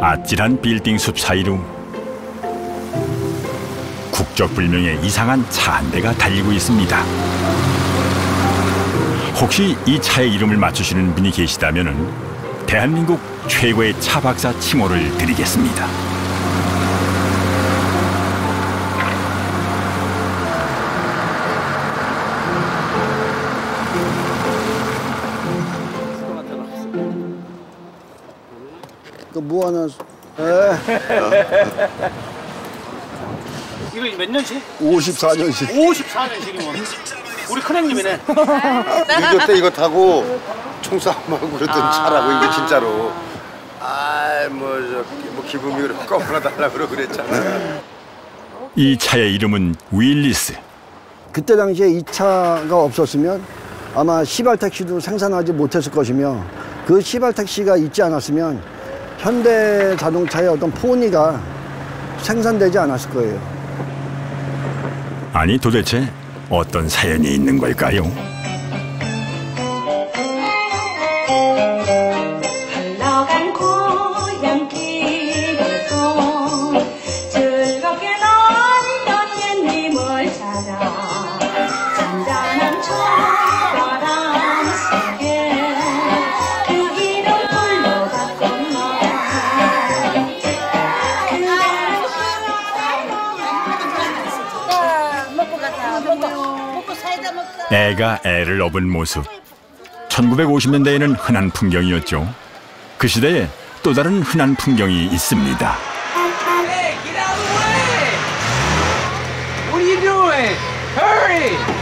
아찔한 빌딩 숲 사이로 국적 불명의 이상한 차 한 대가 달리고 있습니다. 혹시 이 차의 이름을 맞추시는 분이 계시다면 대한민국 최고의 차 박사 칭호를 드리겠습니다. 하는 이거 몇 년씩? 54년씩 54년씩이면 우리 큰형님이네. 유교 때 이거 타고 총싸움하고 그랬던 차라고 이게 진짜로 아뭐저뭐 기분이 껌하나 달라 그러고 그랬잖아 이 차의 이름은 윌리스. 그때 당시에 이 차가 없었으면 아마 시발 택시도 생산하지 못했을 것이며 그 시발 택시가 있지 않았으면 현대 자동차의 어떤 포니가 생산되지 않았을 거예요. 아니 도대체 어떤 사연이 있는 걸까요? 애가 애를 업은 모습. 1950년대에는 흔한 풍경이었죠. 그 시대에 또 다른 흔한 풍경이 있습니다. Hey, get out of the way! What are you doing? Hurry!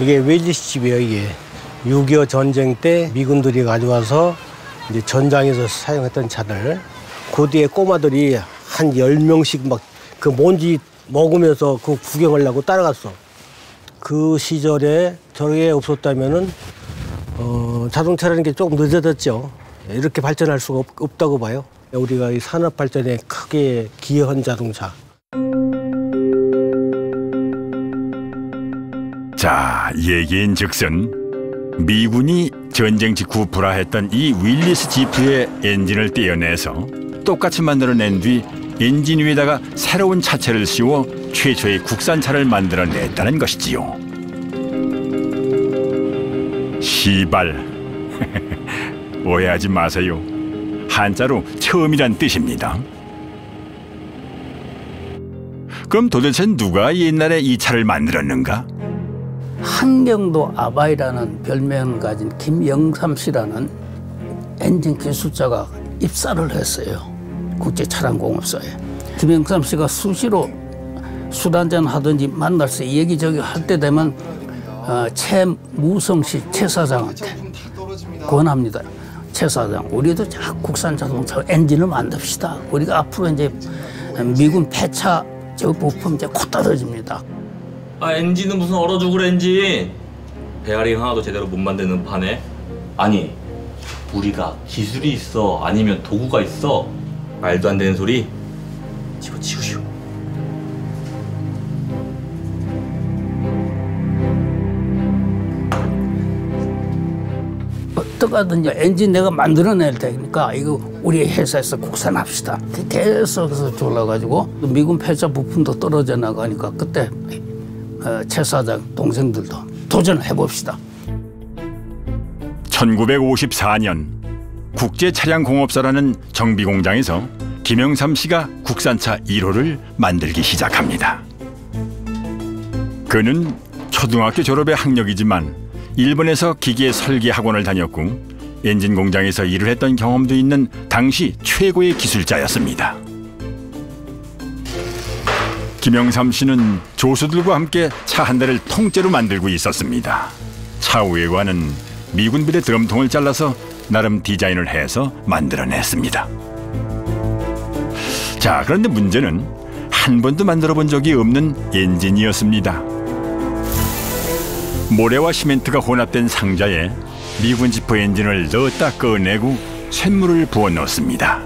이게 웰리스 집이에요, 이게. 6.25 전쟁 때 미군들이 가져와서 이제 전장에서 사용했던 차들. 그 뒤에 꼬마들이 한 10명씩 막그 먼지 먹으면서 그 구경하려고 따라갔어. 그 시절에 저게 없었다면은 어, 자동차라는 게 조금 늦어졌죠. 이렇게 발전할 수가 없, 없다고 봐요. 우리가 이 산업 발전에 크게 기여한 자동차. 자, 얘기인 즉슨 미군이 전쟁 직후 불화했던 이 윌리스 지프의 엔진을 떼어내서 똑같이 만들어낸 뒤 엔진 위에다가 새로운 차체를 씌워 최초의 국산차를 만들어냈다는 것이지요. 시발. 오해하지 마세요. 한자로 처음이란 뜻입니다. 그럼 도대체 누가 옛날에 이 차를 만들었는가? 한경도 아바이라는 별명을 가진 김영삼 씨라는 엔진 기술자가 입사를 했어요. 국제차량공업소에. 김영삼 씨가 수시로 술 한잔 하든지 만날서 얘기저기 할 때 되면 어, 최무성 씨 최 사장한테 권합니다. 최 사장, 우리도 자 국산 자동차 엔진을 만듭시다. 우리가 앞으로 이제 미군 폐차 저 부품 이제 곧 떨어집니다. 아 엔진은 무슨 얼어 죽을 엔진 베어링 하나도 제대로 못 만드는 판에? 아니 우리가 기술이 있어. 아니면 도구가 있어. 말도 안 되는 소리? 집어치우시오. 어떡하든지 엔진 내가 만들어낼 테니까 이거 우리 회사에서 국산합시다. 계속해서 졸라가지고 미군 폐차 부품도 떨어져 나가니까 그때 어, 최 사장 동생들도 도전해 봅시다. 1954년 국제차량공업사라는 정비공장에서 김영삼 씨가 국산차 1호를 만들기 시작합니다. 그는 초등학교 졸업의 학력이지만 일본에서 기계 설계 학원을 다녔고 엔진 공장에서 일을 했던 경험도 있는 당시 최고의 기술자였습니다. 김영삼 씨는 조수들과 함께 차 한 대를 통째로 만들고 있었습니다. 차 외관은 미군 부대 드럼통을 잘라서 나름 디자인을 해서 만들어냈습니다. 자, 그런데 문제는 한 번도 만들어 본 적이 없는 엔진이었습니다. 모래와 시멘트가 혼합된 상자에 미군 지프 엔진을 넣었다 꺼내고 쇳물을 부어 넣습니다.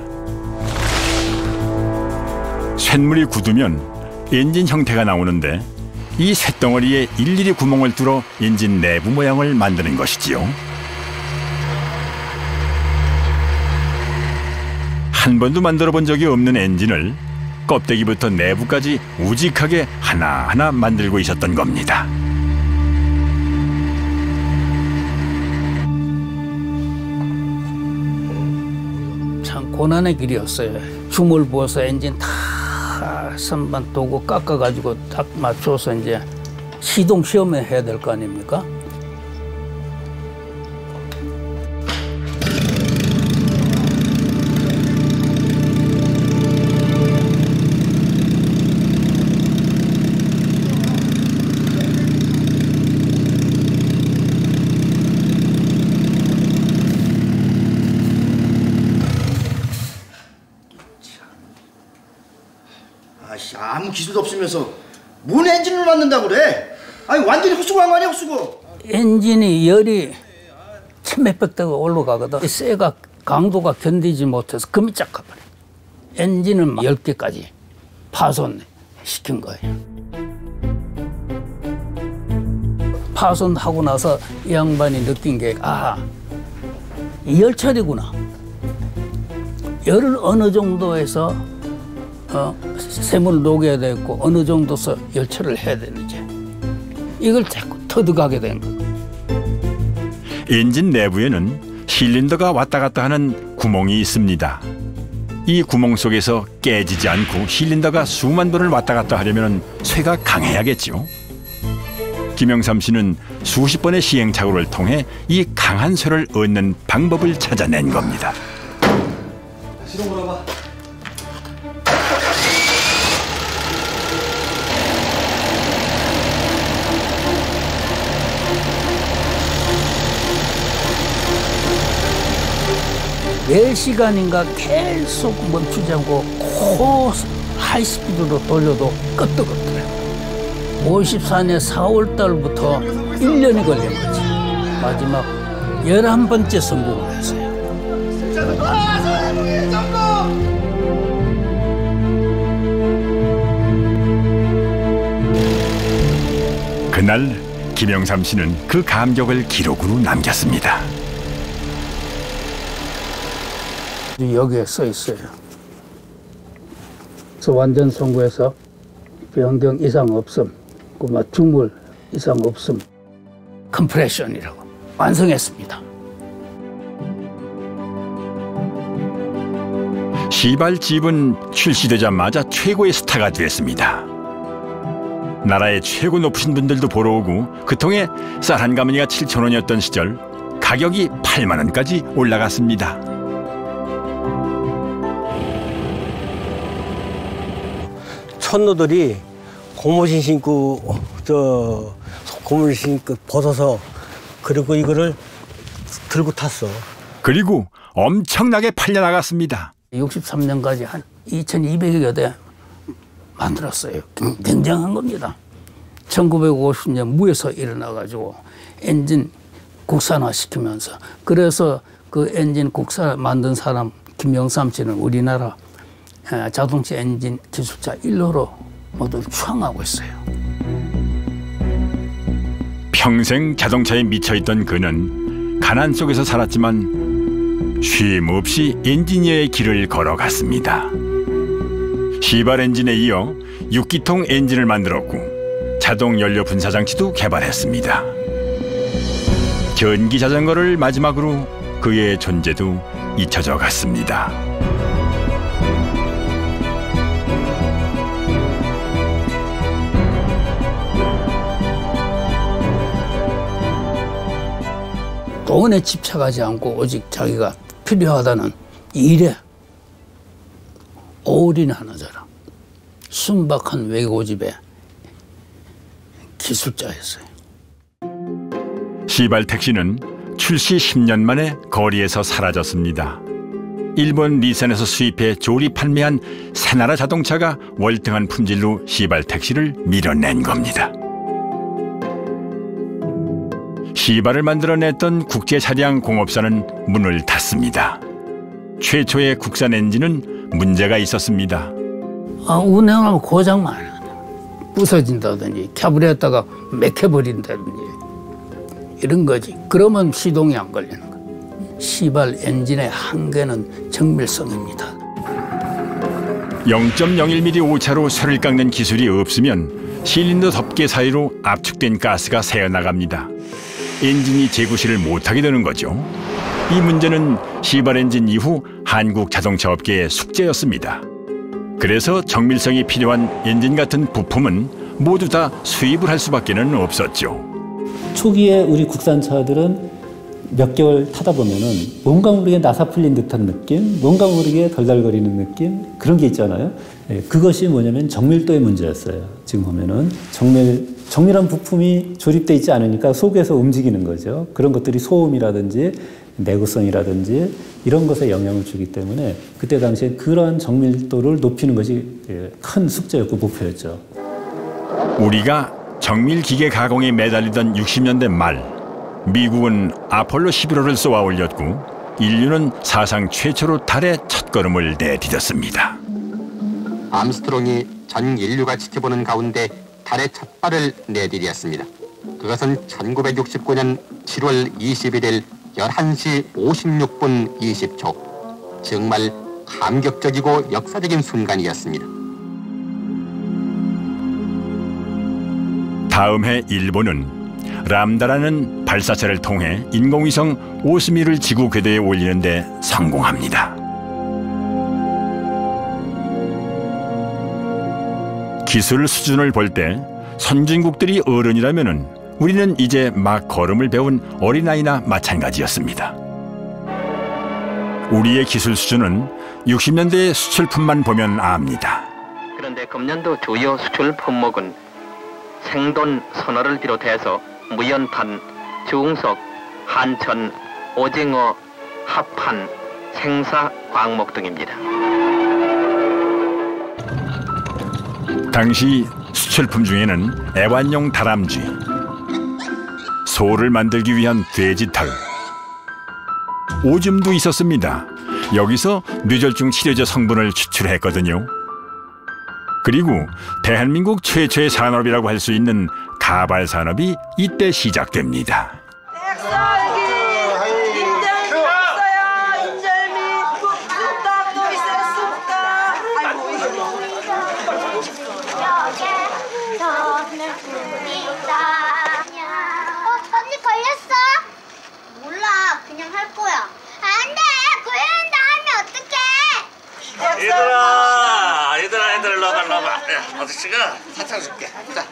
쇳물이 굳으면 엔진 형태가 나오는데 이 쇳덩어리에 일일이 구멍을 뚫어 엔진 내부 모양을 만드는 것이지요. 한 번도 만들어 본 적이 없는 엔진을 껍데기부터 내부까지 우직하게 하나하나 만들고 있었던 겁니다. 참 고난의 길이었어요. 줌을 부어서 엔진 다 선반 도구 깎아가지고 딱 맞춰서 이제 시동 시험에 해야 될 거 아닙니까? 기술도 없으면서 뭔 엔진을 만든다고 그래? 아니 완전히 헛수고한 거 아니야 헛수고? 엔진이 열이 천몇백 도가 올라가거든. 이 쇠가 강도가 견디지 못해서 금이 쫙 가버려. 엔진을 10개까지 파손시킨 거예요. 파손하고 나서 이 양반이 느낀 게, 아, 이 열차리구나. 열을 어느 정도에서 어, 샘을 녹여야 되고 어느 정도서 열처를 해야 되는지 이걸 자꾸 터득하게 된 거예요. 엔진 내부에는 실린더가 왔다 갔다 하는 구멍이 있습니다. 이 구멍 속에서 깨지지 않고 실린더가 수만 번을 왔다 갔다 하려면 쇠가 강해야겠죠. 김영삼 씨는 수십 번의 시행착오를 통해 이 강한 쇠를 얻는 방법을 찾아낸 겁니다. 시동 걸어봐. 네 시간인가 계속 멈추지 않고 코 하이스피드로 돌려도 끄떡 없더라고요. 54년 4월 달부터 1년이 걸린 거지. 마지막 11번째 성공을 했어요. 그날 김영삼 씨는 그 감격을 기록으로 남겼습니다. 여기에 써 있어요. 그래서 완전 송구해서 변경 이상 없음, 그마 주물 이상 없음, compression이라고 완성했습니다. 시발 지프는 출시되자마자 최고의 스타가 됐습니다. 나라의 최고 높으신 분들도 보러 오고 그 통에 쌀 한 가마니가 7천 원이었던 시절 가격이 8만 원까지 올라갔습니다. 천노들이 고무신 신고 저 고무신 신고 벗어서 그리고 이거를 들고 탔어. 그리고 엄청나게 팔려나갔습니다. 63년까지 한 2,200여 대 만들었어요. 굉장한 겁니다. 1950년 무에서 일어나가지고 엔진 국산화 시키면서 그래서 그 엔진 국산 만든 사람 김영삼 씨는 우리나라 에, 자동차 엔진 기술자 1호로 모두 추앙하고 있어요. 평생 자동차에 미쳐있던 그는 가난 속에서 살았지만 쉼 없이 엔지니어의 길을 걸어갔습니다. 시발 엔진에 이어 6기통 엔진을 만들었고 자동 연료 분사 장치도 개발했습니다. 전기 자전거를 마지막으로 그의 존재도 잊혀져 갔습니다. 돈에 집착하지 않고 오직 자기가 필요하다는 일에 올인하는 사람. 순박한 외고집의 기술자였어요. 시발 택시는 출시 10년 만에 거리에서 사라졌습니다. 일본 리센에서 수입해 조리 판매한 새나라 자동차가 월등한 품질로 시발 택시를 밀어낸 겁니다. 시발을 만들어냈던 국제 차량 공업사는 문을 닫습니다. 최초의 국산 엔진은 문제가 있었습니다. 아, 운행하면 고장 많아. 부서진다든지 캬브레했다가 맥혀버린다든지 이런 거지. 그러면 시동이 안 걸리는 거야. 시발 엔진의 한계는 정밀성입니다. 0.01mm 오차로 쇠를 깎는 기술이 없으면 실린더 덮개 사이로 압축된 가스가 새어나갑니다. 엔진이 재구시를 못하게 되는 거죠. 이 문제는 시발 엔진 이후 한국 자동차 업계의 숙제였습니다. 그래서 정밀성이 필요한 엔진 같은 부품은 모두 다 수입을 할 수밖에는 없었죠. 초기에 우리 국산차들은 몇 개월 타다 보면은 뭔가 모르게 나사 풀린 듯한 느낌, 뭔가 모르게 덜덜거리는 느낌 그런 게 있잖아요. 예, 그것이 뭐냐면 정밀도의 문제였어요. 지금 보면은 정밀 정밀한 부품이 조립돼 있지 않으니까 속에서 움직이는 거죠. 그런 것들이 소음이라든지 내구성이라든지 이런 것에 영향을 주기 때문에 그때 당시에 그러한 정밀도를 높이는 것이 예, 큰 숙제였고 목표였죠. 우리가 정밀 기계 가공에 매달리던 60년대 말 미국은 아폴로 11호를 쏘아 올렸고 인류는 사상 최초로 달에 첫걸음을 내디뎠습니다. 암스트롱이 전 인류가 지켜보는 가운데 달의 첫 발을 내디뎠습니다. 그것은 1969년 7월 21일 11시 56분 20초. 정말 감격적이고 역사적인 순간이었습니다. 다음 해 일본은 람다라는 발사체를 통해 인공위성 오스미를 지구 궤도에 올리는데 성공합니다. 기술 수준을 볼 때 선진국들이 어른이라면은 우리는 이제 막 걸음을 배운 어린아이나 마찬가지였습니다. 우리의 기술 수준은 60년대의 수출품만 보면 압니다. 그런데 금년도 주요 수출 품목은 생돈 선어를 비롯해서 무연탄, 중석, 한천, 오징어, 합판, 생사, 광목 등입니다. 당시 수출품 중에는 애완용 다람쥐, 소를 만들기 위한 돼지털, 오줌도 있었습니다. 여기서 뇌졸중 치료제 성분을 추출했거든요. 그리고 대한민국 최초의 산업이라고 할 수 있는 가발 산업이 이때 시작됩니다. 언니 걸렸어? 몰라 그냥 할 거야 안 돼 걸린다 하면 어떡해 얘들아, 얘들아, 얘들아. 야, 아저씨가 사탕 줄게. 자,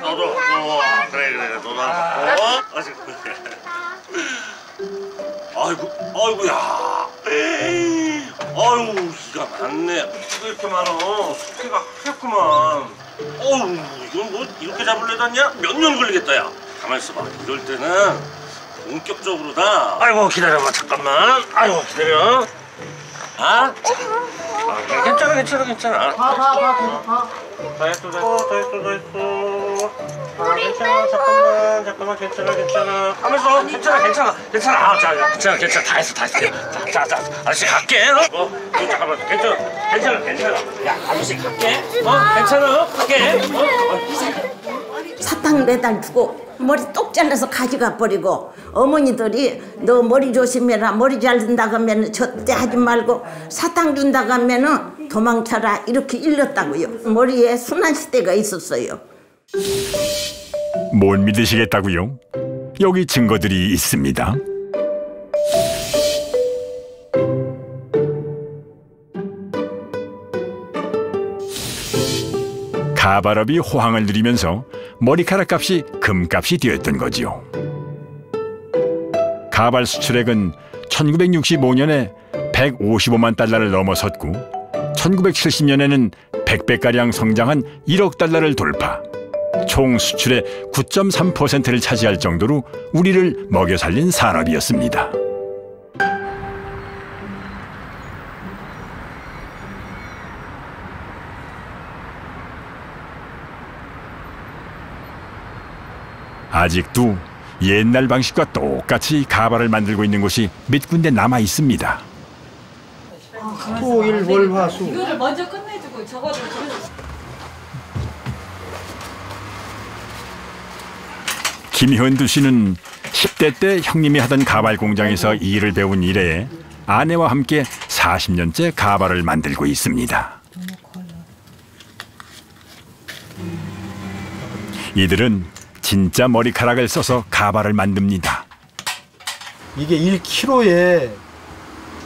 너도, 어, 그래, 그래, 너도 하나 먹고. 아직. 아이고, 아이고야. 아유, 기가 많네. 이렇게 많어. 숙회가 하얗구만. 어우, 이건 뭐 이렇게 잡으려다냐? 몇 년 걸리겠다, 야. 가만 있어봐. 이럴 때는 본격적으로다. 아이고, 기다려봐, 잠깐만. 아이고, 기다려. 아? 아, 괜찮아, 괜찮아, 괜찮아. 봐, 봐, 봐, 봐. 다 했어, 다 했어, 다 했어, 다 했어. 아, 괜찮아, 잠깐만, 잠깐만, 괜찮아, 괜찮아. 가만있어, 괜찮아, 괜찮아, 괜찮아. 아, 자, 괜찮아, 괜찮아, 다 했어, 다 했어. 자, 자, 자, 아저씨 갈게. 어, 어, 어, 잠깐만, 괜찮아, 괜찮아, 괜찮아. 야, 아저씨 갈게. 어, 괜찮아, 갈게. 어, 어. 사탕 매달 두고 머리 똑 잘라서 가져가 버리고 어머니들이 너 머리 조심해라 머리 잘든다 하면 저때 하지 말고 사탕 준다 하면은 도망쳐라 이렇게 일렀다고요 머리에 순환 시대가 있었어요 못 믿으시겠다고요? 여기 증거들이 있습니다. 가발업이 호황을 누리면서 머리카락 값이 금값이 되었던 거지요. 가발 수출액은 1965년에 155만 달러를 넘어섰고 1970년에는 100배가량 성장한 1억 달러를 돌파. 총 수출의 9.3%를 차지할 정도로 우리를 먹여 살린 산업이었습니다. 아직도 옛날 방식과 똑같이 가발을 만들고 있는 곳이 몇 군데 남아 있습니다. 토, 일, 월, 화, 수. 이거를 먼저 끝내주고 저거를 김현두 씨는 10대 때 형님이 하던 가발 공장에서 일을 배운 이래에 아내와 함께 40년째 가발을 만들고 있습니다. 이들은 진짜 머리카락을 써서 가발을 만듭니다. 이게 1kg에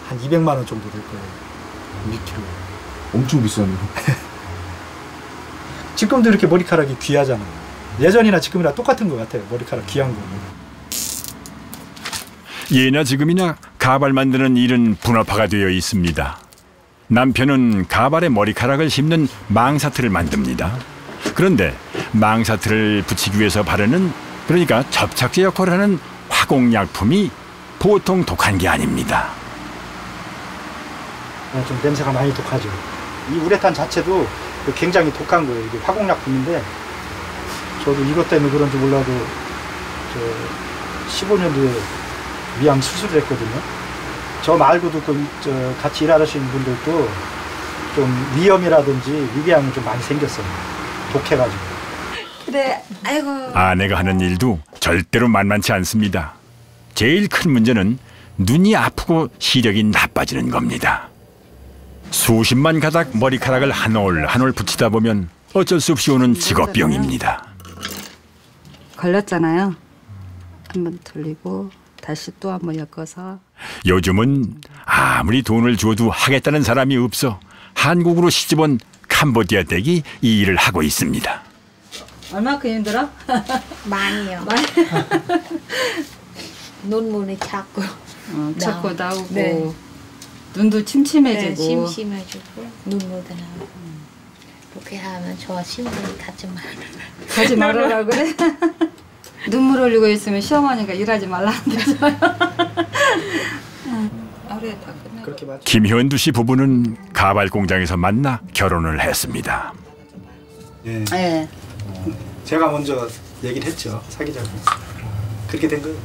한 200만 원 정도 될 거예요. 1kg. 엄청 비싸네. 지금도 이렇게 머리카락이 귀하잖아요. 예전이나 지금이나 똑같은 것 같아요. 머리카락 귀한 거. 예나 지금이나 가발 만드는 일은 분업화가 되어 있습니다. 남편은 가발에 머리카락을 심는 망사틀을 만듭니다. 그런데 망사틀을 붙이기 위해서 바르는 그러니까 접착제 역할을 하는 화공약품이 보통 독한 게 아닙니다. 아, 좀 냄새가 많이 독하죠. 이 우레탄 자체도 굉장히 독한 거예요. 이게 화공약품인데 저도 이것 때문에 그런지 몰라도 저 15년도에 위암 수술을 했거든요. 저 말고도 그, 저 같이 일하시는 분들도 좀 위염이라든지 위궤양이 좀 많이 생겼어요. 독해가지고. 그래 아이고 아내가 하는 일도 절대로 만만치 않습니다. 제일 큰 문제는 눈이 아프고 시력이 나빠지는 겁니다. 수십만 가닥 머리카락을 한 올 한 올 붙이다 보면 어쩔 수 없이 오는 직업병입니다. 걸렸잖아요. 한번 돌리고 다시 또 한번 엮어서 요즘은 아무리 돈을 줘도 하겠다는 사람이 없어 한국으로 시집온 캄보디아 댁이 이 일을 하고 있습니다. 얼마큼 힘들어? 많이요. 눈물이 자꾸 어, 자꾸 나오고. 나오고 네. 눈도 침침해지고 네, 심심해지고 눈물도 나오고 그렇게 하면 저 신분 가지 마. 가지 말으라 그래. 눈물 흘리고 있으면 시어머니가 일하지. 그렇게 맞죠. 김현두 씨 부부는 가발 공장에서 만나 결혼을 했습니다. 예. 네. 제가 먼저 얘기를 했죠. 사귀자고. 그렇게 된 거예요.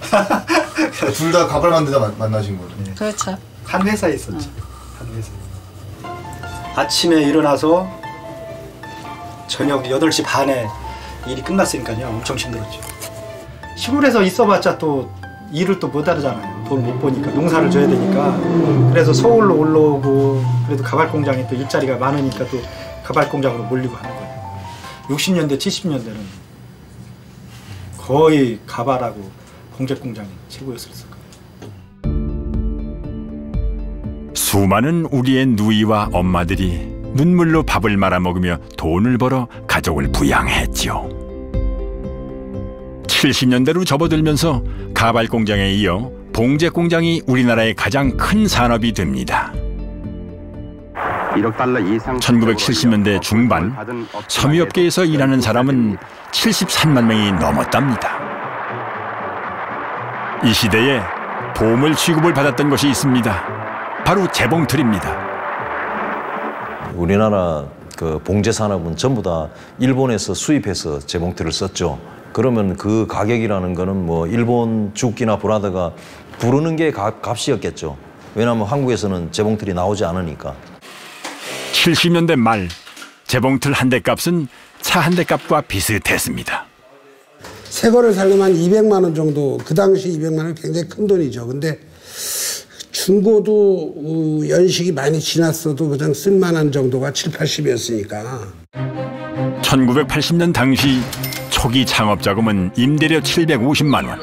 둘 다 가발 만들다 만- 만나신 거죠? 그렇죠. 한 회사에 있었죠. 한 회사. 아침에 일어나서 저녁 8시 반에 일이 끝났으니까요. 엄청 힘들었죠. 시골에서 있어봤자 또 일을 또 못 하잖아요. 돈못 버니까 농사를 져야 되니까. 그래서 서울로 올라오고 그래도 가발 공장에 또 일자리가 많으니까 또 가발 공장으로 몰리고 하는 거예요. 60년대, 70년대는 거의 가발하고 공제 공장이 최고였을 거예요. 수많은 우리의 누이와 엄마들이 눈물로 밥을 말아 먹으며 돈을 벌어 가족을 부양했지요. 70년대로 접어들면서 가발 공장에 이어 봉제 공장이 우리나라의 가장 큰 산업이 됩니다. 1억 달러 이상 1970년대 중반 섬유업계에서 일하는 사람은 73만 명이 넘었답니다. 이 시대에 보물 취급을 받았던 것이 있습니다. 바로 재봉틀입니다. 우리나라 그 봉제 산업은 전부 다 일본에서 수입해서 재봉틀을 썼죠. 그러면 그 가격이라는 거는 뭐 일본 죽기나 브라더가 부르는 게 가- 값이었겠죠. 왜냐하면 한국에서는 재봉틀이 나오지 않으니까. 70년대 말 재봉틀 한 대 값은 차 한 대 값과 비슷했습니다. 새 거를 살려면 200만 원 정도, 그 당시 200만 원이 굉장히 큰 돈이죠. 근데 중고도 어, 연식이 많이 지났어도 그냥 쓸만한 정도가 7, 80이었으니까. 1980년 당시 초기 창업 자금은 임대료 750만 원,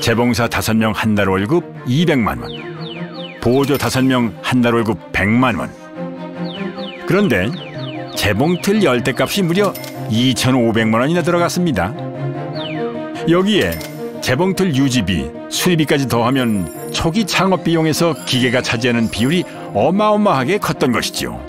재봉사 5명 한 달 월급 200만 원, 보조 5명 한 달 월급 100만 원. 그런데 재봉틀 열대 값이 무려 2,500만 원이나 들어갔습니다. 여기에 재봉틀 유지비, 수리비까지 더하면 초기 창업 비용에서 기계가 차지하는 비율이 어마어마하게 컸던 것이지요.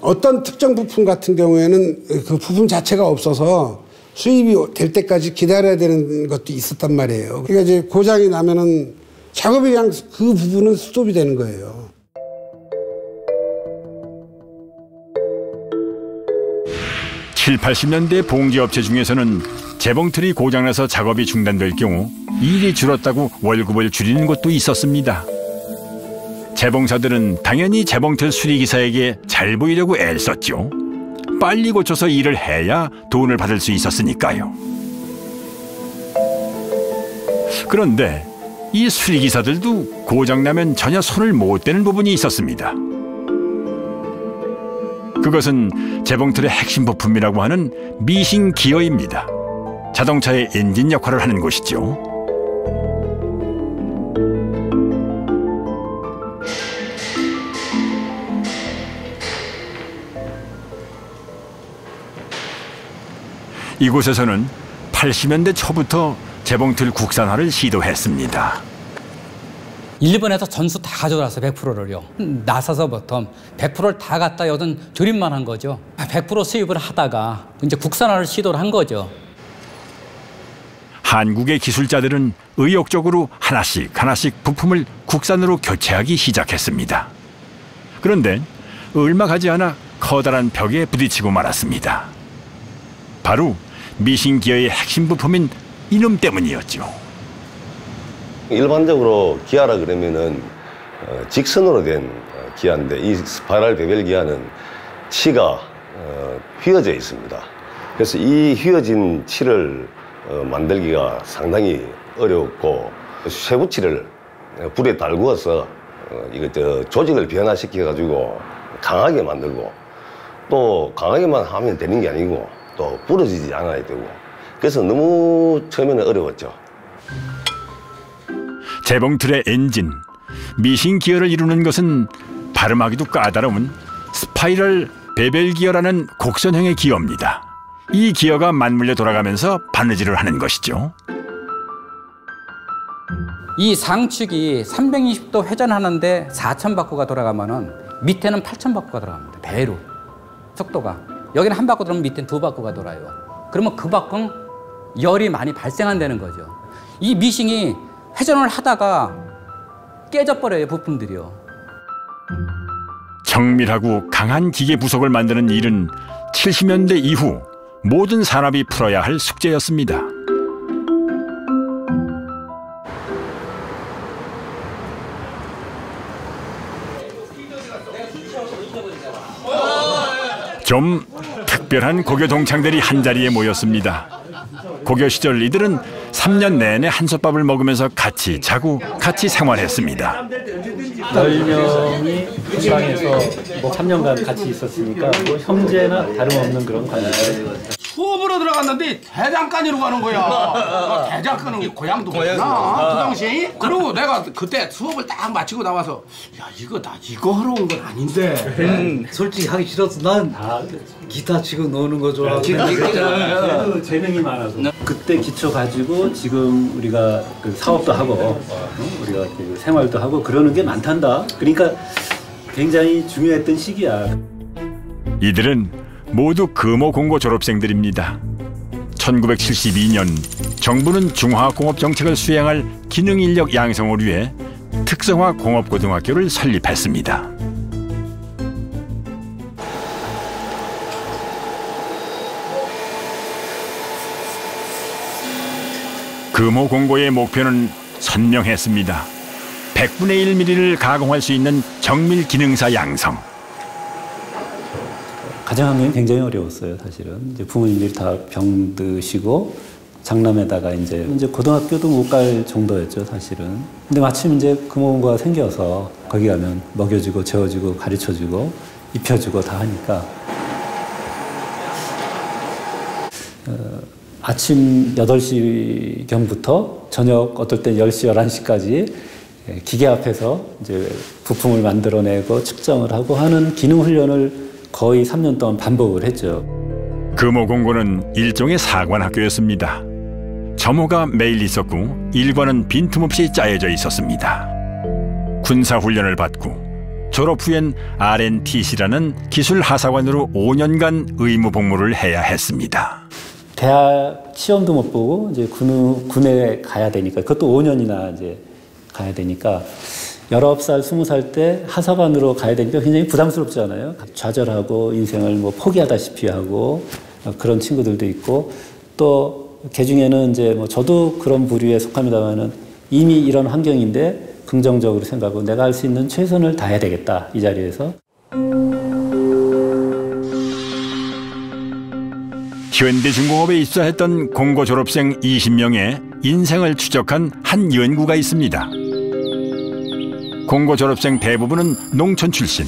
어떤 특정 부품 같은 경우에는 그 부품 자체가 없어서 수입이 될 때까지 기다려야 되는 것도 있었단 말이에요. 그러니까 이제 고장이 나면은 작업이 그냥 그 부분은 스톱이 되는 거예요. 칠 80년대 봉제업체 중에서는 재봉틀이 고장나서 작업이 중단될 경우 일이 줄었다고 월급을 줄이는 곳도 있었습니다. 재봉사들은 당연히 재봉틀 수리기사에게 잘 보이려고 애썼죠. 빨리 고쳐서 일을 해야 돈을 받을 수 있었으니까요. 그런데 이 수리기사들도 고장나면 전혀 손을 못 대는 부분이 있었습니다. 그것은 재봉틀의 핵심 부품이라고 하는 미싱 기어입니다. 자동차의 엔진 역할을 하는 곳이죠. 이곳에서는 80년대 초부터 재봉틀 국산화를 시도했습니다. 일본에서 전수 다 가져가서 100%를요. 나서서부터 100%를 다 갖다 여든 조립만 한 거죠. 100% 수입을 하다가 이제 국산화를 시도를 한 거죠. 한국의 기술자들은 의욕적으로 하나씩 하나씩 부품을 국산으로 교체하기 시작했습니다. 그런데 얼마 가지 않아 커다란 벽에 부딪히고 말았습니다. 바로 미신 기어의 핵심 부품인 이놈 때문이었죠. 일반적으로 기아라 그러면은 어, 직선으로 된 어, 기아인데 이 spiral bevel 기아는 치가 어, 휘어져 있습니다. 그래서 이 휘어진 치를 어, 만들기가 상당히 어렵고 쇠붙이를 어, 불에 달구어서 어, 이거 저 조직을 변화시켜 가지고 강하게 만들고 또 강하게만 하면 되는 게 아니고 또 부러지지 않아야 되고 그래서 너무 처음에는 어려웠죠. 재봉틀의 엔진, 미싱 기어를 이루는 것은 발음하기도 까다로운 spiral bevel 기어라는 곡선형의 기어입니다. 이 기어가 맞물려 돌아가면서 바느질을 하는 것이죠. 이 상축이 320도 회전하는데 4,000바퀴가 돌아가면은 밑에는 8,000바퀴가 돌아갑니다. 배로 속도가 여기는 한 바퀴 돌면 밑에는 두 바퀴가 돌아요. 그러면 그 밖은 열이 많이 발생한다는 거죠. 이 미싱이 회전을 하다가 깨져버려요 부품들이요. 정밀하고 강한 기계 부속을 만드는 일은 70년대 이후 모든 산업이 풀어야 할 숙제였습니다. 좀 특별한 고교 동창들이 한자리에 모였습니다. 고교 시절 이들은 3년 내내 한솥밥을 먹으면서 같이 자고 같이 생활했습니다. 10명이 그 방에서 뭐 3년간 같이 있었으니까 뭐 형제나 다름없는 그런 관계예요. 수업으로 들어갔는데 대장간이로 가는 거야. 아, 대장간은 고향도 고향구나. 그 당시에. 그리고 내가 그때 수업을 딱 마치고 나와서 야 이거 나 이거 하러 온 건 아닌데. 음, 솔직히 하기 싫었어. 난 기타 치고 노는 거 좋아하고. 그래도 재능이 많아서 그때 기초 가지고 지금 우리가 그 사업도 하고 어, 우리가 그 생활도 하고 그러는 게 많단다. 그러니까 굉장히 중요했던 시기야. 이들은 모두 금호 공고 졸업생들입니다. 1972년 정부는 중화공업 정책을 수행할 기능 인력 양성을 위해 특성화 공업고등학교를 설립했습니다. 금호 공고의 목표는 선명했습니다. 100분의 1mm를 가공할 수 있는 정밀 기능사 양성. 가정 환경이 굉장히 어려웠어요, 사실은. 이제 부모님들이 다 병드시고 장남에다가 이제 이제 고등학교도 못 갈 정도였죠, 사실은. 근데 마침 이제 금호공고가 생겨서 거기 가면 먹여주고 재워주고 가르쳐주고 입혀주고 다 하니까 어, 아침 8시경부터 저녁 어떨 때 10시, 11시까지 기계 앞에서 이제 부품을 만들어내고 측정을 하고 하는 기능 훈련을 거의 3년 동안 반복을 했죠. 금호 공고는 일종의 사관학교였습니다. 점호가 매일 있었고 일과는 빈틈없이 짜여져 있었습니다. 군사훈련을 받고 졸업 후엔 RNTC라는 기술 하사관으로 5년간 의무 복무를 해야 했습니다. 대학 시험도 못 보고 이제 군, 군에 가야 되니까 그것도 5년이나 이제 가야 되니까 19살, 20살 때 하사관으로 가야 되니까 굉장히 부담스럽잖아요. 좌절하고 인생을 뭐 포기하다시피 하고 그런 친구들도 있고 또그 중에는 이제 뭐 저도 그런 부류에 속합니다만은 이미 이런 환경인데 긍정적으로 생각하고 내가 할 수 있는 최선을 다해야 되겠다 이 자리에서 현대중공업에 입사했던 공고 졸업생 20명의 인생을 추적한 한 연구가 있습니다. 공고 졸업생 대부분은 농촌 출신.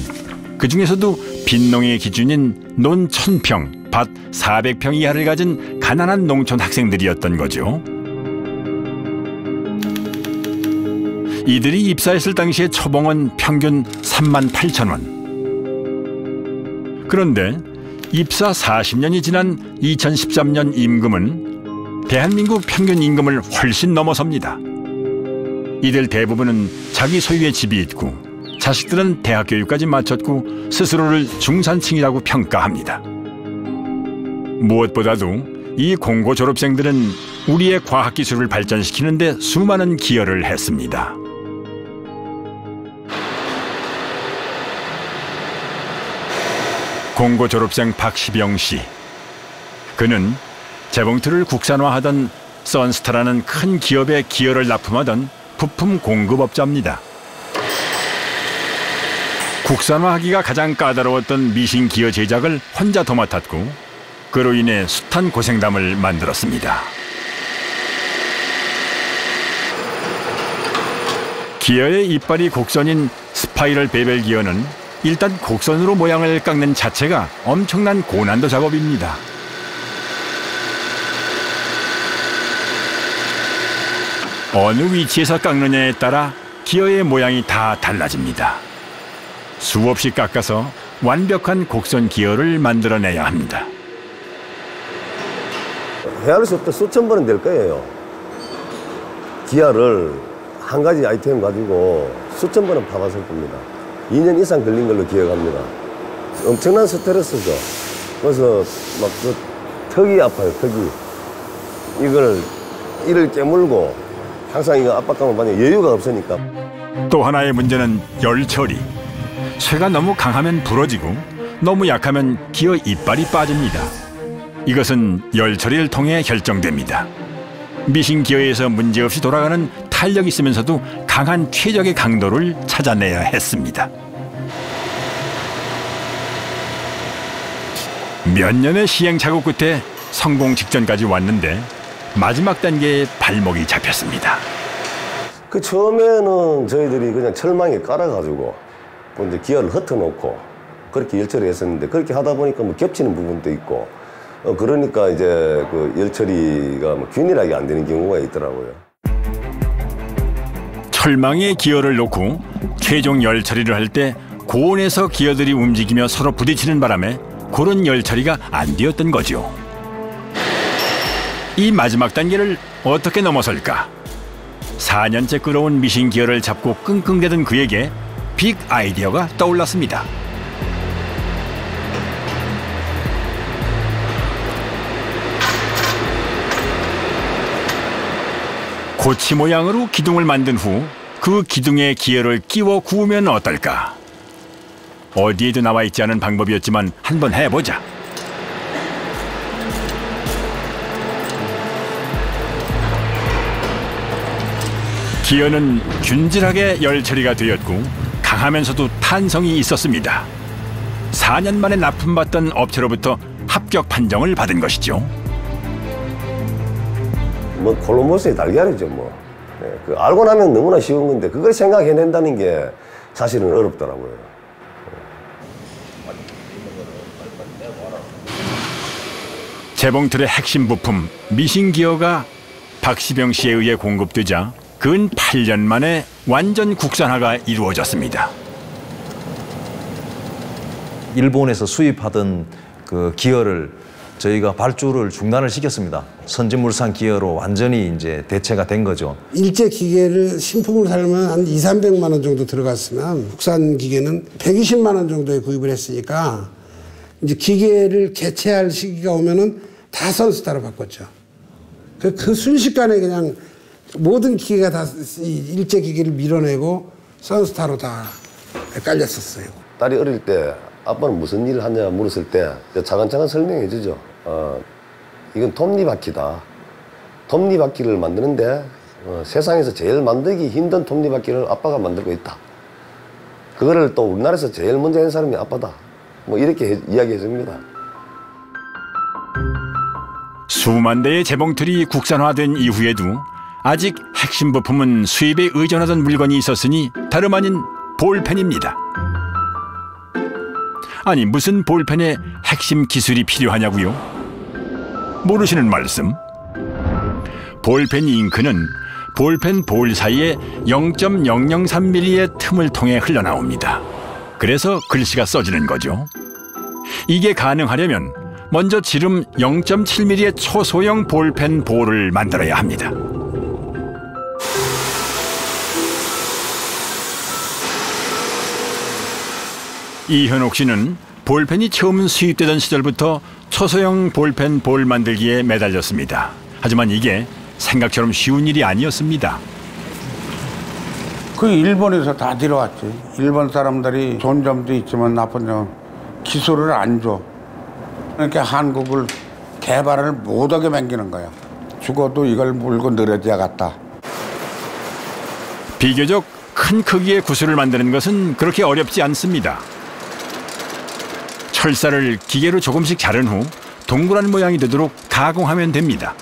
그 중에서도 빈농의 기준인 논 1000평, 밭 400평 이하를 가진 가난한 농촌 학생들이었던 거죠. 이들이 입사했을 당시의 초봉은 평균 3만 8천 원. 그런데 입사 40년이 지난 2013년 임금은 대한민국 평균 임금을 훨씬 넘어섭니다. 이들 대부분은 자기 소유의 집이 있고 자식들은 대학 교육까지 마쳤고 스스로를 중산층이라고 평가합니다. 무엇보다도 이 공고 졸업생들은 우리의 과학기술을 발전시키는 데 수많은 기여를 했습니다. 공고 졸업생 박시병 씨. 그는 재봉틀을 국산화하던 선스타라는 큰 기업에 기어를 납품하던 부품 공급업자입니다. 국산화하기가 가장 까다로웠던 미싱 기어 제작을 혼자 도맡았고 그로 인해 숱한 고생담을 만들었습니다. 기어의 이빨이 곡선인 spiral bevel 기어는 일단 곡선으로 모양을 깎는 자체가 엄청난 고난도 작업입니다. 어느 위치에서 깎느냐에 따라 기어의 모양이 다 달라집니다. 수없이 깎아서 완벽한 곡선 기어를 만들어내야 합니다. 없다 수천 번은 될 거예요. 기아를 한 가지 아이템 가지고 수천 번은 파봤을 겁니다. 2년 이상 걸린 걸로 기억합니다. 엄청난 스트레스죠. 그래서 막 그 턱이 아파요, 턱이. 이걸 이를 깨물고 항상 이거 압박감을 받는 여유가 없으니까. 또 하나의 문제는 열처리. 쇠가 너무 강하면 부러지고 너무 약하면 기어 이빨이 빠집니다. 이것은 열처리를 통해 결정됩니다. 미신 기어에서 문제없이 돌아가는 탄력이 있으면서도 강한 최적의 강도를 찾아내야 했습니다. 몇 년의 시행착오 끝에 성공 직전까지 왔는데 마지막 단계에 발목이 잡혔습니다. 그 처음에는 저희들이 그냥 철망에 깔아가지고 그 이제 기어를 흩어놓고 그렇게 열처리 했었는데 그렇게 하다 보니까 뭐 겹치는 부분도 있고 어 그러니까 이제 그 열처리가 뭐 균일하게 안 되는 경우가 있더라고요. 철망에 기어를 놓고 최종 열 처리를 할 때 고온에서 기어들이 움직이며 서로 부딪히는 바람에 그런 열 처리가 안 되었던 거죠. 이 마지막 단계를 어떻게 넘어설까? 4년째 끌어온 미신 기어를 잡고 끙끙대던 그에게 빅 아이디어가 떠올랐습니다. 고치 모양으로 기둥을 만든 후 그 기둥에 기어를 끼워 구우면 어떨까? 어디에도 나와 있지 않은 방법이었지만 한번 해보자. 기어는 균질하게 열 처리가 되었고 강하면서도 탄성이 있었습니다. 4년 만에 납품받던 업체로부터 합격 판정을 받은 것이죠. 뭐 콜로모스의 달걀이죠 뭐. 예, 그 알고 나면 너무나 쉬운 건데 그걸 생각해낸다는 게 사실은 어렵더라고요. 재봉틀의 핵심 부품 미신 기어가 박시병 씨에 의해 공급되자 근 8년 만에 완전 국산화가 이루어졌습니다. 일본에서 수입하던 그 기어를 저희가 발주를 중단을 시켰습니다. 선진물산 기어로 완전히 이제 대체가 된 거죠. 일제 기계를 신품으로 살면 한 2, 300만 원 정도 들어갔으면 국산 기계는 120만 원 정도에 구입을 했으니까 이제 기계를 개체할 시기가 오면은 다 선스타로 바꿨죠. 그, 그 순식간에 그냥 모든 기계가 다 일제 기계를 밀어내고 선스타로 다 깔렸었어요. 딸이 어릴 때 아빠는 무슨 일을 하냐 물었을 때 차근차근 설명해 주죠. 어, 이건 톱니바퀴다. 톱니바퀴를 만드는데 어, 세상에서 제일 만들기 힘든 톱니바퀴를 아빠가 만들고 있다. 그거를 또 우리나라에서 제일 먼저 한 사람이 아빠다. 뭐 이렇게 해- 이야기해 줍니다. 수만 대의 재봉틀이 국산화된 이후에도 아직 핵심 부품은 수입에 의존하던 물건이 있었으니 다름 아닌 볼펜입니다. 아니 무슨 볼펜에 핵심 기술이 필요하냐고요? 모르시는 말씀? 볼펜 잉크는 볼펜 볼 사이에 0.003mm의 틈을 통해 흘러나옵니다. 그래서 글씨가 써지는 거죠. 이게 가능하려면 먼저 지름 0.7mm의 초소형 볼펜 볼을 만들어야 합니다. 이현옥 씨는 볼펜이 처음 수입되던 시절부터 초소형 볼펜 볼 만들기에 매달렸습니다. 하지만 이게 생각처럼 쉬운 일이 아니었습니다. 그 일본에서 다 들어왔지. 일본 사람들이 좋은 점도 있지만 나쁜 점 기술을 안 줘. 그러니까 한국을 개발을 못하게 만기는 거야. 죽어도 이걸 물고 늘어져야겠다. 비교적 큰 크기의 구슬을 만드는 것은 그렇게 어렵지 않습니다. 철사를 기계로 조금씩 자른 후 동그란 모양이 되도록 가공하면 됩니다.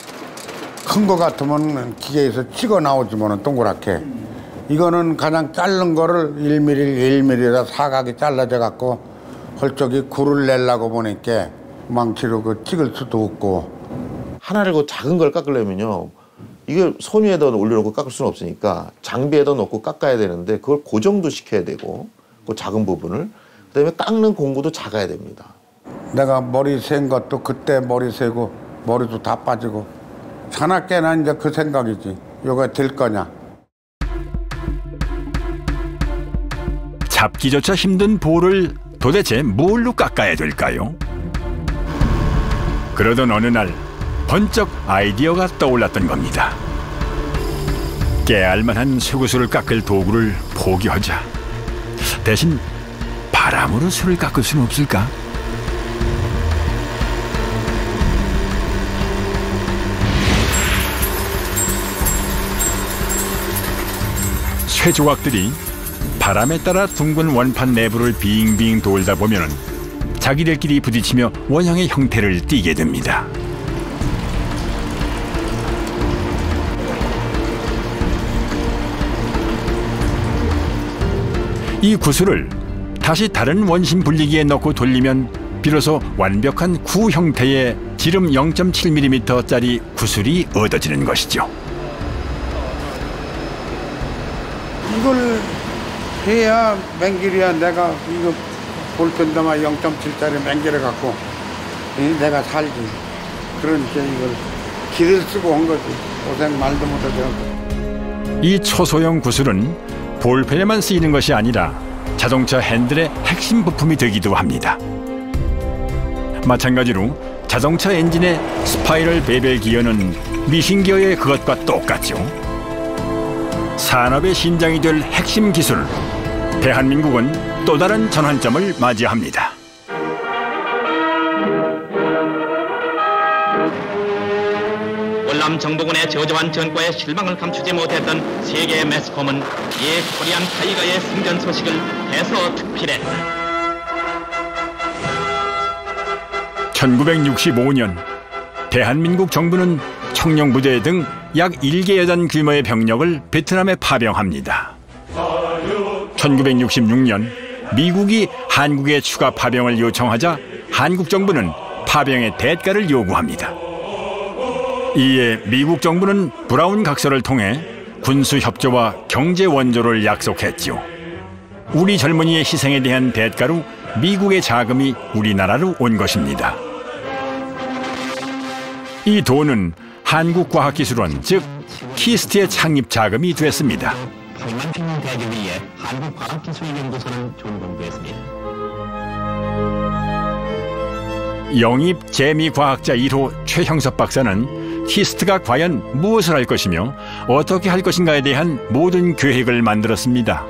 큰 거 같으면 기계에서 찍어 나오지만 동그랗게. 이거는 가장 자른 거를 1mm, 1mm에다 사각이 잘라져 갖고 헐쩍이 굴을 내려고 보니까 망치로 그 찍을 수도 없고 하나를 그 작은 걸 깎으려면요. 이걸 손 위에다 올려놓고 깎을 수는 없으니까 장비에다 놓고 깎아야 되는데 그걸 고정도 시켜야 되고 그 작은 부분을 그다음에 깎는 공구도 작아야 됩니다. 내가 머리 센 것도 그때 머리 세고 머리도 다 빠지고 자나깨나 이제 그 생각이지. 요거 될 거냐. 잡기조차 힘든 볼을 도대체 뭘로 깎아야 될까요? 그러던 어느 날 번쩍 아이디어가 떠올랐던 겁니다. 깨알만한 쇠구슬을 깎을 도구를 포기하자. 대신 바람으로 술을 깎을 수는 없을까? 쇠 조각들이 바람에 따라 둥근 원판 내부를 빙빙 돌다 보면 자기들끼리 부딪히며 원형의 형태를 띠게 됩니다. 이 구슬을 다시 다른 원심 분리기에 넣고 돌리면 비로소 완벽한 구 형태의 지름 0.7mm짜리 구슬이 얻어지는 것이죠. 이걸 해야 맹길이야. 내가 이거 볼펜다마 0.7짜리 맹길을 갖고 이 내가 살지. 그러니까 이걸 길을 쓰고 온 거지. 고생 말도 못하죠 이 초소형 구슬은 볼펜에만 쓰이는 것이 아니라 자동차 핸들의 핵심 부품이 되기도 합니다. 마찬가지로 자동차 엔진의 spiral bevel 기어는 미싱 기어의 그것과 똑같죠. 산업의 신장이 될 핵심 기술. 대한민국은 또 다른 전환점을 맞이합니다. 남 정보군의 저조한 전과에 실망을 감추지 못했던 세계의 매스컴은 이 코리안 타이거의 승전 소식을 대서 특필했다. 1965년 대한민국 정부는 청룡부대 등 약 1개 여단 규모의 병력을 베트남에 파병합니다. 1966년 미국이 한국에 추가 파병을 요청하자 한국 정부는 파병의 대가를 요구합니다. 이에 미국 정부는 브라운 각서를 통해 군수 협조와 경제 원조를 약속했죠. 우리 젊은이의 희생에 대한 대가로 미국의 자금이 우리나라로 온 것입니다. 이 돈은 한국과학기술원 즉 KIST의 창립 자금이 됐습니다. 8만 평 대지 위에 한국과학기술연구소는 준공됐습니다. 영입 재미과학자 1호 최형섭 박사는 KIST가 과연 무엇을 할 것이며 어떻게 할 것인가에 대한 모든 계획을 만들었습니다.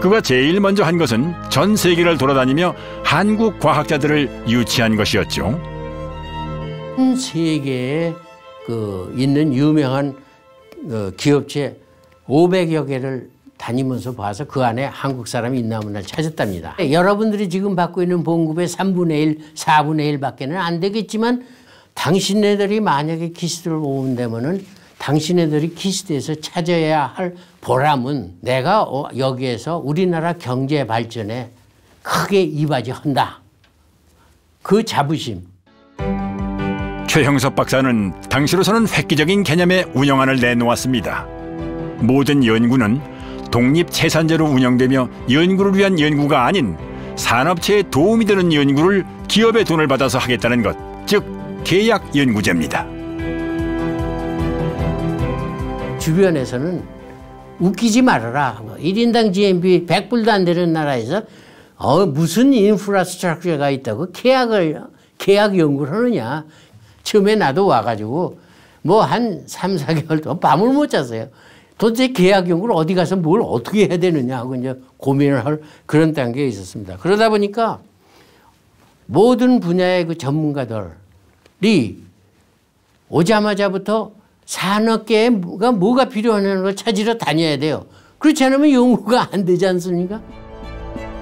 그가 제일 먼저 한 것은 전 세계를 돌아다니며 한국 과학자들을 유치한 것이었죠. 전 세계에 그 있는 유명한 어, 기업체 500여 개를 다니면서 봐서 그 안에 한국 사람이 있나 없나 찾았답니다. 여러분들이 지금 받고 있는 봉급의 3분의 1, 4분의 1 밖에는 안 되겠지만 당신네들이 만약에 KIST로 온다면은 당신네들이 KIST에서 찾아야 할 보람은 내가 어, 여기에서 우리나라 경제 발전에 크게 이바지한다. 그 자부심. 최형섭 박사는 당시로서는 획기적인 개념의 운영안을 내놓았습니다. 모든 연구는 독립체산제로 운영되며 연구를 위한 연구가 아닌 산업체에 도움이 되는 연구를 기업의 돈을 받아서 하겠다는 것, 즉 계약 연구제입니다. 주변에서는 웃기지 말아라. 뭐 1인당 GNP 100불도 안 되는 나라에서 어, 무슨 인프라스트럭처가 있다고 계약을, 계약 연구를 하느냐. 처음에 나도 와가지고 뭐 한 3, 4개월 동안 밤을 못 잤어요. 도대체 계약 연구를 어디 가서 뭘 어떻게 해야 되느냐 하고 이제 고민을 할 그런 단계에 있었습니다. 그러다 보니까 모든 분야의 그 전문가들이 오자마자부터 산업계에 뭐가, 뭐가 필요하냐는 걸 찾으러 다녀야 돼요. 그렇지 않으면 연구가 안 되지 않습니까?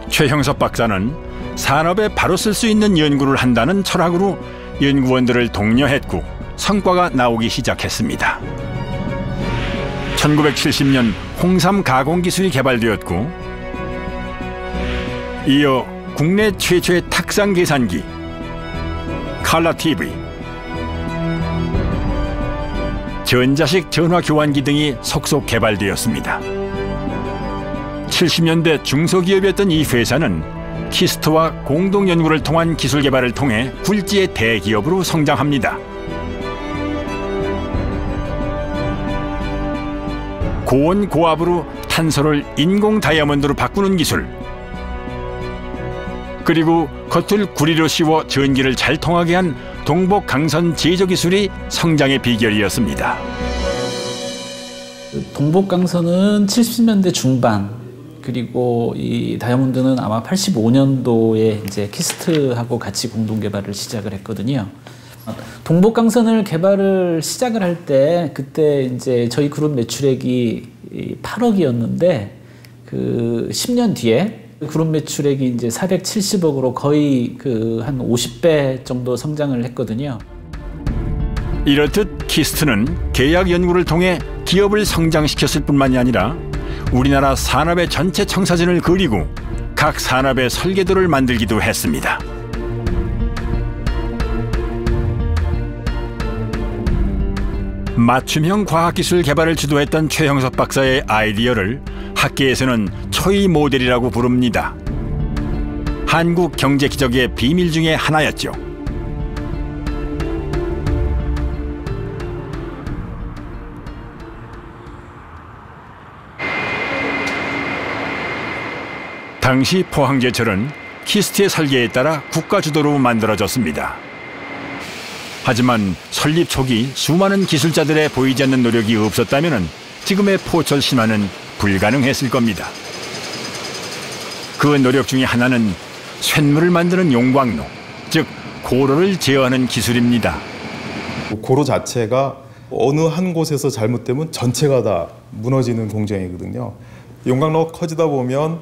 최형섭 박사는 산업에 바로 쓸 수 있는 연구를 한다는 철학으로 연구원들을 독려했고 성과가 나오기 시작했습니다. 1970년 홍삼 가공 기술이 개발되었고 이어 국내 최초의 탁상 계산기 칼라 TV 전자식 전화 교환기 등이 속속 개발되었습니다. 70년대 중소기업이었던 이 회사는 키스트와 공동 연구를 통한 기술 개발을 통해 굴지의 대기업으로 성장합니다. 고온 고압으로 탄소를 인공 다이아몬드로 바꾸는 기술 그리고 겉을 구리로 씌워 전기를 잘 통하게 한 동복 강선 제조 기술이 성장의 비결이었습니다. 동복 강선은 70년대 중반 그리고 이 다이아몬드는 아마 85년도에 이제 키스트하고 같이 공동 개발을 시작을 했거든요. 동복강선을 개발을 시작을 할 때 그때 이제 저희 그룹 매출액이 8억이었는데 그 10년 뒤에 그룹 매출액이 이제 470억으로 거의 그 한 50배 정도 성장을 했거든요. 이렇듯 KIST는 계약 연구를 통해 기업을 성장시켰을 뿐만이 아니라 우리나라 산업의 전체 청사진을 그리고 각 산업의 설계도를 만들기도 했습니다. 맞춤형 과학기술 개발을 주도했던 최형섭 박사의 아이디어를 학계에서는 초이 모델이라고 부릅니다. 한국 경제 기적의 비밀 중의 하나였죠. 당시 포항제철은 키스트의 설계에 따라 국가 주도로 만들어졌습니다. 하지만 설립 초기 수많은 기술자들의 보이지 않는 노력이 없었다면 지금의 포철 신화는 불가능했을 겁니다. 그 노력 중의 하나는 쇳물을 만드는 용광로, 즉 고로를 제어하는 기술입니다. 고로 자체가 어느 한 곳에서 잘못되면 전체가 다 무너지는 공정이거든요. 용광로가 커지다 보면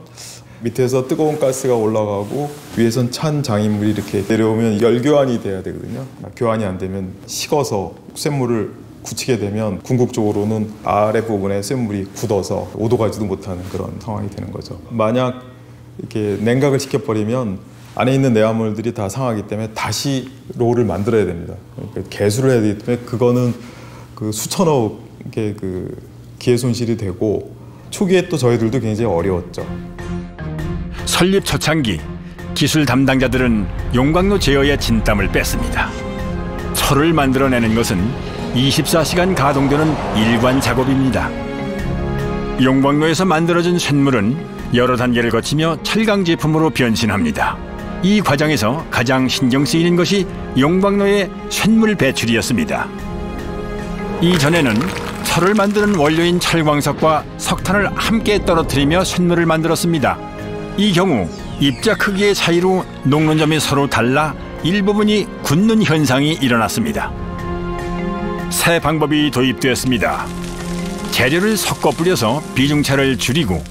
밑에서 뜨거운 가스가 올라가고 위에선 찬 장인물이 이렇게 내려오면 열 교환이 돼야 되거든요. 교환이 안 되면 식어서 쇳물을 굳히게 되면 궁극적으로는 아래 부분에 쇳물이 굳어서 오도 가지도 못하는 그런 상황이 되는 거죠. 만약 이렇게 냉각을 시켜버리면 안에 있는 내화물들이 다 상하기 때문에 다시 롤을 만들어야 됩니다. 그러니까 개수를 해야 되기 때문에 그거는 그 수천억의 그 기회 손실이 되고 초기에 또 저희들도 굉장히 어려웠죠. 설립 초창기 기술 담당자들은 용광로 제어에 진땀을 뺐습니다. 철을 만들어내는 것은 24시간 가동되는 일관 작업입니다. 용광로에서 만들어진 쇳물은 여러 단계를 거치며 철강 제품으로 변신합니다. 이 과정에서 가장 신경 쓰이는 것이 용광로의 쇳물 배출이었습니다. 이전에는 철을 만드는 원료인 철광석과 석탄을 함께 떨어뜨리며 쇳물을 만들었습니다. 이 경우 입자 크기의 차이로 녹는 점이 서로 달라 일부분이 굳는 현상이 일어났습니다. 새 방법이 도입되었습니다. 재료를 섞어 뿌려서 비중차를 줄이고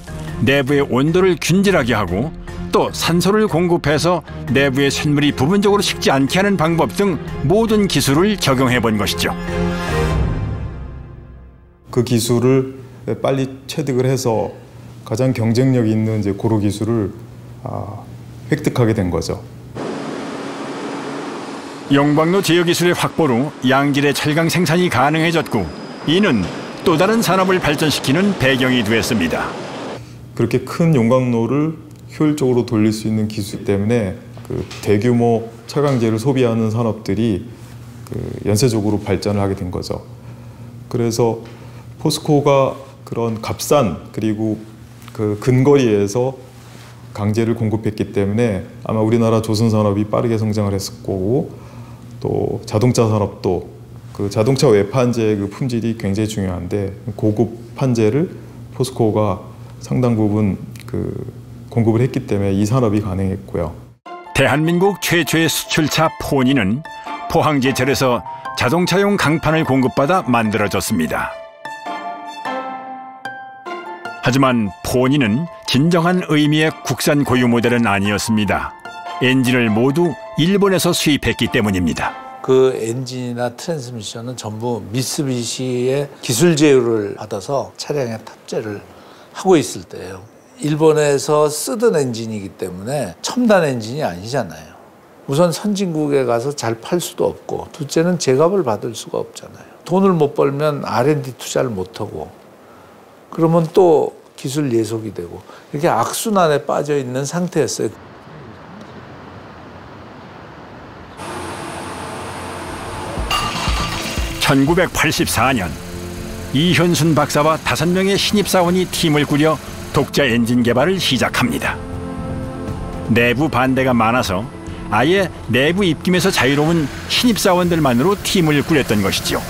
내부의 온도를 균질하게 하고 또 산소를 공급해서 내부의 쇳물이 부분적으로 식지 않게 하는 방법 등 모든 기술을 적용해 본 것이죠. 그 기술을 빨리 체득을 해서 가장 경쟁력 있는 이제 고로 기술을 아, 획득하게 된 거죠. 용광로 제어 기술의 확보로 양질의 철강 생산이 가능해졌고 이는 또 다른 산업을 발전시키는 배경이 되었습니다. 그렇게 큰 용광로를 효율적으로 돌릴 수 있는 기술 때문에 그 대규모 철강제를 소비하는 산업들이 그 연쇄적으로 발전을 하게 된 거죠. 그래서 포스코가 그런 값싼 그리고 그 근거리에서 강제를 공급했기 때문에 아마 우리나라 조선 산업이 빠르게 성장을 했을 거고 또 자동차 산업도 그 자동차 외판재의 그 품질이 굉장히 중요한데 고급 판재를 포스코가 상당 부분 그 공급을 했기 때문에 이 산업이 가능했고요. 대한민국 최초의 수출차 포니는 포항제철에서 자동차용 강판을 공급받아 만들어졌습니다. 하지만 포니는 진정한 의미의 국산 고유 모델은 아니었습니다. 엔진을 모두 일본에서 수입했기 때문입니다. 그 엔진이나 트랜스미션은 전부 미쓰비시의 기술 제휴를 받아서 차량에 탑재를 하고 있을 때예요. 일본에서 쓰던 엔진이기 때문에 첨단 엔진이 아니잖아요. 우선 선진국에 가서 잘 팔 수도 없고 둘째는 제값을 받을 수가 없잖아요. 돈을 못 벌면 R&D 투자를 못 하고 그러면 또 기술 예속이 되고 이렇게 악순환에 빠져 있는 상태였어요. (1984년) 이현순 박사와 다섯 명의 신입사원이 팀을 꾸려 독자 엔진 개발을 시작합니다. 내부 반대가 많아서 아예 내부 입김에서 자유로운 신입사원들만으로 팀을 꾸렸던 것이죠.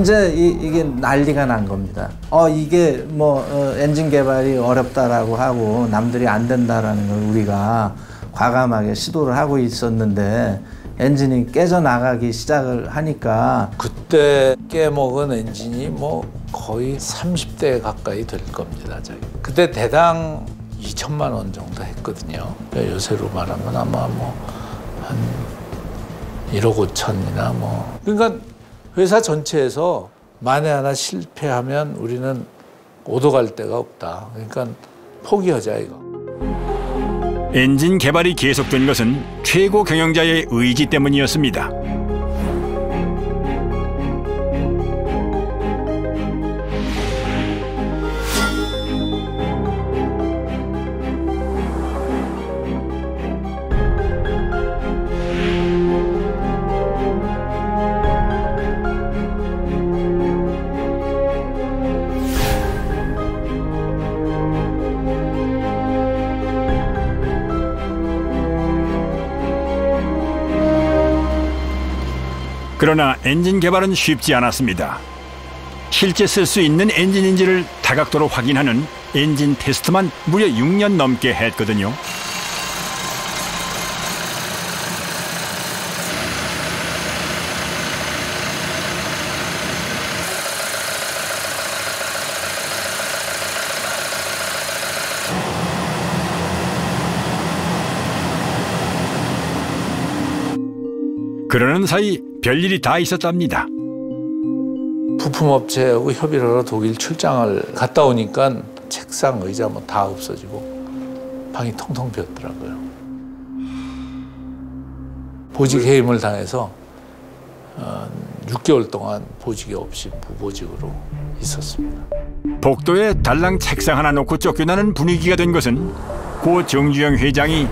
이제 이, 게 난리가 난 겁니다. 어 이게 뭐 어, 엔진 개발이 어렵다라고 하고 남들이 안 된다라는 걸 우리가 과감하게 시도를 하고 있었는데 엔진이 깨져 나가기 시작을 하니까 그때 깨먹은 엔진이 뭐 거의 30대 가까이 될 겁니다. 저기. 그때 대당 2천만 원 정도 했거든요. 요새로 말하면 아마 뭐 한 1억 5천이나 뭐. 그러니까 회사 전체에서 만에 하나 실패하면 우리는 오도 갈 데가 없다. 그러니까 포기하자 이거. 엔진 개발이 계속된 것은 최고 경영자의 의지 때문이었습니다. 그러나 엔진 개발은 쉽지 않았습니다. 실제 쓸 수 있는 엔진인지를 다각도로 확인하는 엔진 테스트만 무려 6년 넘게 했거든요. 그러는 사이 별일이 다 있었답니다. 부품업체하고 협의를 하러 독일 출장을 갔다 오니까 책상, 의자 뭐 다 없어지고 방이 텅텅 비었더라고요. 보직 해임을 당해서 6개월 동안 보직이 없이 무보직으로 있었습니다. 복도에 달랑 책상 하나 놓고 쫓겨나는 분위기가 된 것은 고 정주영 회장이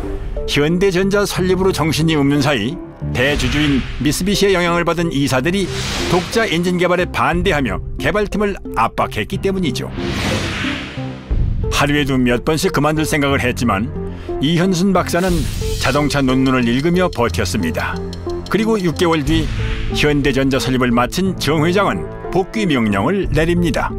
현대전자 설립으로 정신이 없는 사이 대주주인 미쓰비시의 영향을 받은 이사들이 독자 엔진 개발에 반대하며 개발팀을 압박했기 때문이죠. 하루에도 몇 번씩 그만둘 생각을 했지만 이현순 박사는 자동차 논문을 읽으며 버텼습니다. 그리고 6개월 뒤 현대전자 설립을 마친 정 회장은 복귀 명령을 내립니다.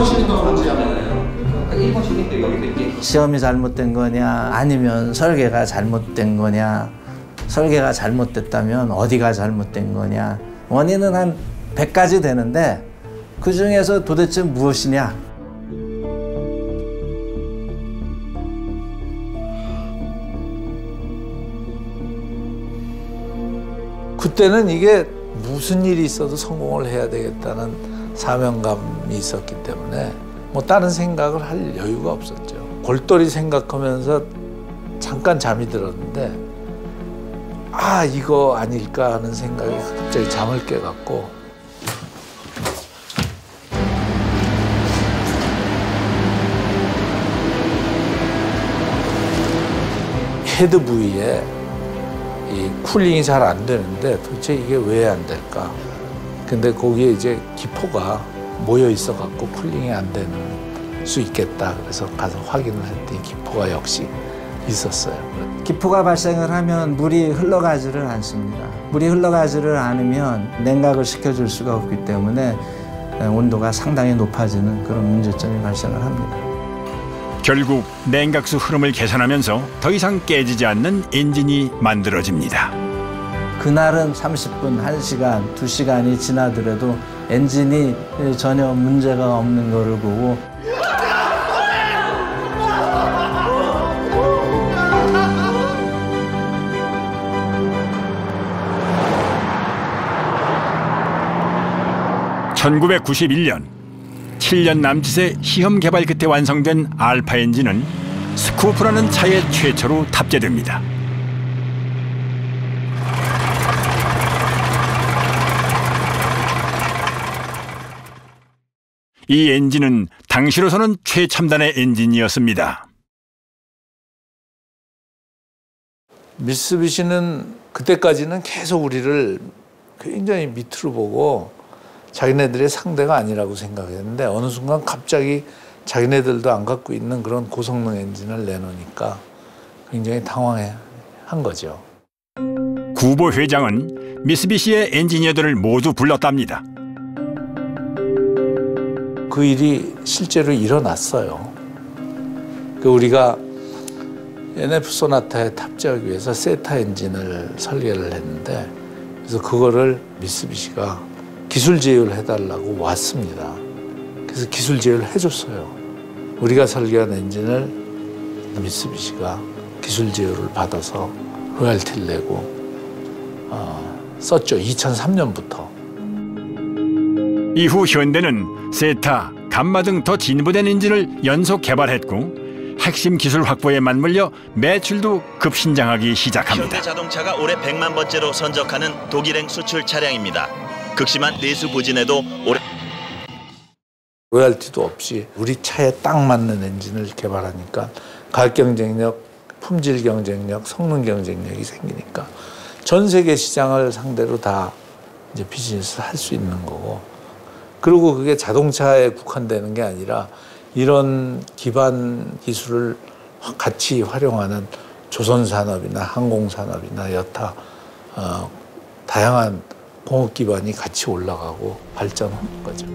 1번이랑 4번 실린더가 문제잖아요. 1번 실린더 여기도 이게 시험이 잘못된 거냐 아니면 설계가 잘못된 거냐 설계가 잘못됐다면 어디가 잘못된 거냐 원인은 한 100가지 되는데 그 중에서 도대체 무엇이냐 그때는 이게 무슨 일이 있어도 성공을 해야 되겠다는 사명감이 있었기 때문에 뭐 다른 생각을 할 여유가 없었죠. 골똘히 생각하면서 잠깐 잠이 들었는데 아 이거 아닐까 하는 생각이 갑자기 잠을 깨갖고 헤드 부위에 이 cooling이 잘 안 되는데 도대체 이게 왜 안 될까? 근데 거기에 이제 기포가 모여 있어 갖고 cooling이 안 되는 수 있겠다. 그래서 가서 확인을 했더니 기포가 역시 있었어요. 기포가 발생을 하면 물이 흘러가지를 않습니다. 물이 흘러가지를 않으면 냉각을 시켜줄 수가 없기 때문에 온도가 상당히 높아지는 그런 문제점이 발생을 합니다. 결국 냉각수 흐름을 계산하면서 더 이상 깨지지 않는 엔진이 만들어집니다. 그날은 30분, 1시간, 2시간이 지나더라도 엔진이 전혀 문제가 없는 거를 보고 (1991년) 7년 남짓의 시험 개발 끝에 완성된 알파 엔진은 스쿠프라는 차에 최초로 탑재됩니다. 이 엔진은 당시로서는 최첨단의 엔진이었습니다. 미쓰비시는 그때까지는 계속 우리를 굉장히 밑으로 보고 자기네들의 상대가 아니라고 생각했는데 어느 순간 갑자기 자기네들도 안 갖고 있는 그런 고성능 엔진을 내놓으니까 굉장히 당황해 한 거죠. 구보 회장은 미쓰비시의 엔지니어들을 모두 불렀답니다. 그 일이 실제로 일어났어요. 그 우리가 NF 소나타에 탑재하기 위해서 세타 엔진을 설계를 했는데 그래서 그거를 미쓰비시가 기술 제휴를 해달라고 왔습니다. 그래서 기술 제휴를 해줬어요. 우리가 설계한 엔진을 미쓰비시가 기술 제휴를 받아서 로얄티를 내고 어, 썼죠. 2003년부터. 이후 현대는 세타, 감마 등 더 진보된 엔진을 연속 개발했고 핵심 기술 확보에 맞물려 매출도 급신장하기 시작합니다. 현대 자동차가 올해 100만 번째로 선적하는 독일행 수출 차량입니다. 극심한 내수 부진에도 올해 로얄티도 없이 우리 차에 딱 맞는 엔진을 개발하니까 가격 경쟁력, 품질 경쟁력, 성능 경쟁력이 생기니까 전 세계 시장을 상대로 다 이제 비즈니스를 할수 있는 거고 그리고 그게 자동차에 국한되는 게 아니라 이런 기반 기술을 같이 활용하는 조선 산업이나 항공 산업이나 여타 어, 다양한 공업 기반이 같이 올라가고 발전하는 거죠.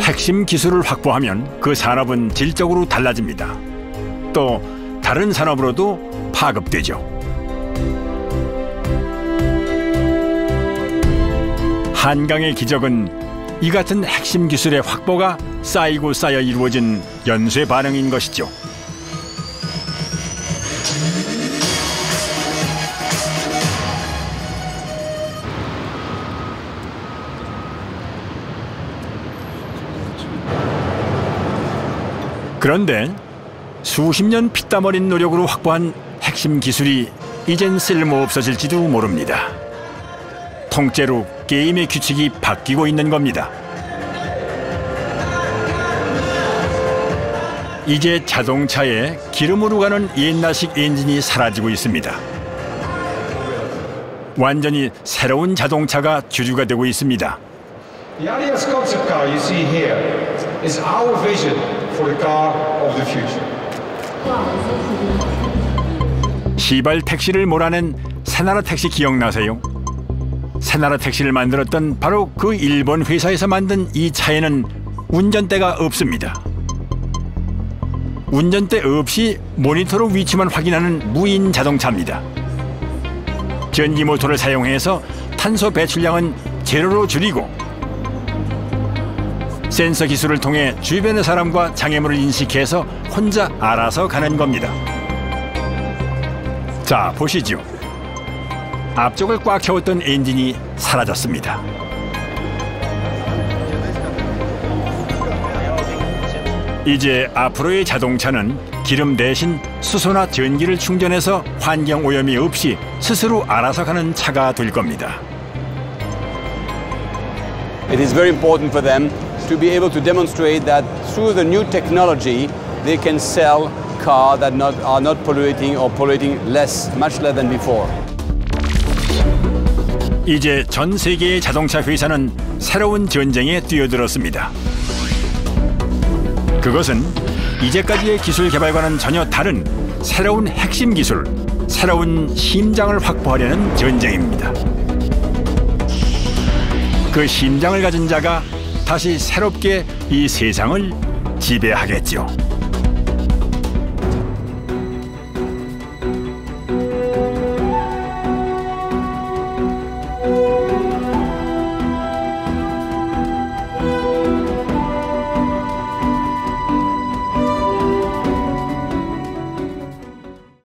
핵심 기술을 확보하면 그 산업은 질적으로 달라집니다. 또 다른 산업으로도 파급되죠. 한강의 기적은 이 같은 핵심 기술의 확보가 쌓이고 쌓여 이루어진 연쇄 반응인 것이죠. 그런데 수십 년 피땀 어린 노력으로 확보한 핵심 기술이 이젠 쓸모 없어질지도 모릅니다. 통째로 게임의 규칙이 바뀌고 있는 겁니다. 이제 자동차에 기름으로 가는 옛날식 엔진이 사라지고 있습니다. 완전히 새로운 자동차가 주류가 되고 있습니다. The Adidas concept car you see here is our vision for the car of the future. 시발 택시를 몰아낸 새나라 택시 기억나세요? 새나라 택시를 만들었던 바로 그 일본 회사에서 만든 이 차에는 운전대가 없습니다. 운전대 없이 모니터로 위치만 확인하는 무인 자동차입니다. 전기 모터를 사용해서 탄소 배출량은 제로로 줄이고 센서 기술을 통해 주변의 사람과 장애물을 인식해서 혼자 알아서 가는 겁니다. 자, 보시죠. 앞쪽을 꽉 채웠던 엔진이 사라졌습니다. 이제 앞으로의 자동차는 기름 대신 수소나 전기를 충전해서 환경 오염이 없이 스스로 알아서 가는 차가 될 겁니다. It is very important for them to be able to demonstrate that through the new technology they can sell cars that not, are not polluting or polluting less, much less than before. 이제 전 세계의 자동차 회사는 새로운 전쟁에 뛰어들었습니다. 그것은 이제까지의 기술 개발과는 전혀 다른 새로운 핵심 기술, 새로운 심장을 확보하려는 전쟁입니다. 그 심장을 가진 자가 다시 새롭게 이 세상을 지배하겠죠.